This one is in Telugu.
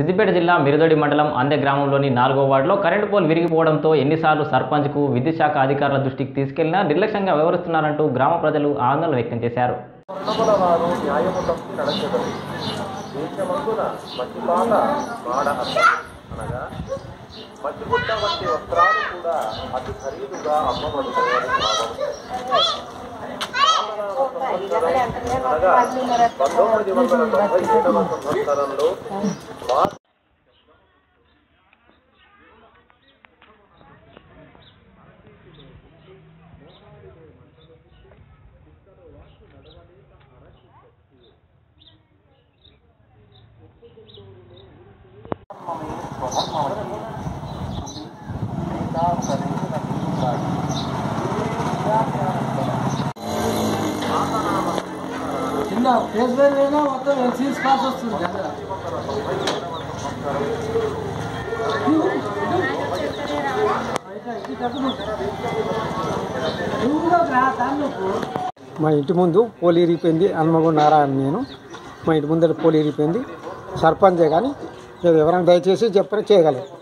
సిద్దిపేట జిల్లా మిరుదొడి మండలం అందె గ్రామంలోని నాలుగో వార్డులో కరెంటు పోల్ విరిగిపోవడంతో ఎన్నిసార్లు సర్పంచ్కు విద్యుత్ శాఖ అధికారుల దృష్టికి తీసుకెళ్ళినా నిర్లక్ష్యంగా వ్యవహరిస్తున్నారంటూ గ్రామ ప్రజలు ఆందోళన వ్యక్తం చేశారు. పంతొమ్మిది వందల తొంభై ఏడవ సంవత్సరంలో కింద ఫేస్ మొత్తం కాస్ట్ వస్తుంది కదా మా ఇంటి ముందు పోలి ఇరిగిపోయింది హనుమగొండ నారాయణ నేను. మా ఇంటి ముందర పోలి ఇరిగిపోయింది. సర్పంచే కానీ ఎవరైనా దయచేసి చెప్పని చేయగలరు.